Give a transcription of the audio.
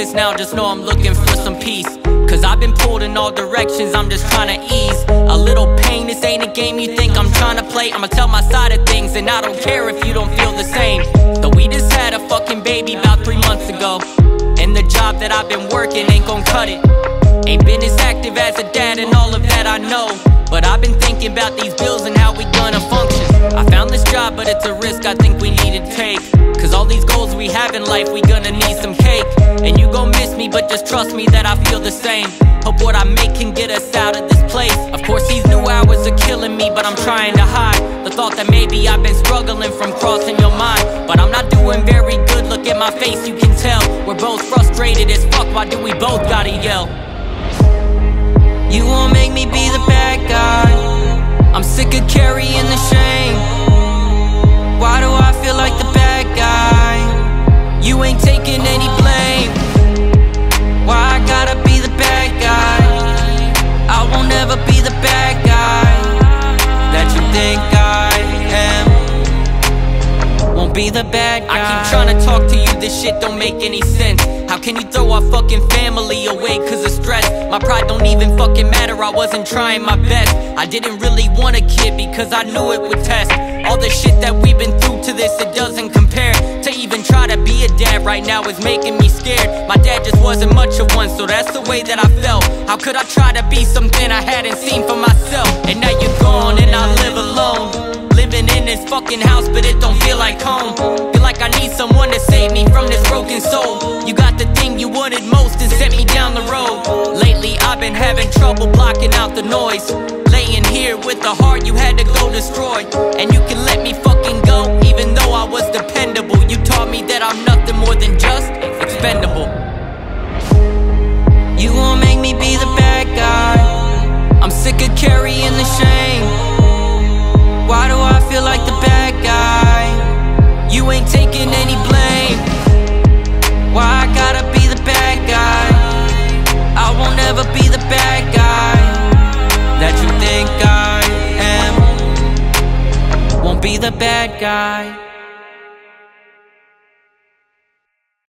this now, just know I'm looking for some peace. Cause I've been pulled in all directions, I'm just trying to ease. A little pain, this ain't a game you think I'm trying to play. I'ma tell my side of things, and I don't care if you don't feel the same. So we just had a fucking baby about three months ago. And the job that I've been working ain't gon' cut it. Ain't been as active as a dad and all of that I know. But I've been thinking about these bills and how we gonna function. I found this job, but it's a risk I think we need to take these goals we have in life, we gonna need some cake. And you gon' miss me, but just trust me that I feel the same. Hope what I make can get us out of this place. Of course these new hours are killing me, but I'm trying to hide The thought that maybe I've been struggling from crossing your mind. But I'm not doing very good, look at my face, you can tell. We're both frustrated as fuck, why do we both gotta yell? You won't make me be the bad guy. I'm sick of carrying the shame. Why do I feel like the am Won't be the bad guy I keep trying to talk to you, this shit don't make any sense. How can you throw our fucking family away? Cause of stress? My pride don't even fucking matter, I wasn't trying my best. I didn't really want a kid because I knew it would test. All the shit that we've been through to this, it doesn't compare To even try to be a dad right now is making me scared. My dad just wasn't much of one, so that's the way that I felt. How could I try to be something I hadn't seen for myself? And now you're gone and I live alone. Living in this fucking house, but it don't feel like home. Feel like I need someone to save me from this broken soul. You got the thing you wanted most and sent me down the road. Lately I've been having trouble blocking out the noise. Laying here with the heart you had to go destroy. And you can let me fucking go even though I was dependable. You taught me that I'm nothing more than just expendable. You won't make me be the be the bad guy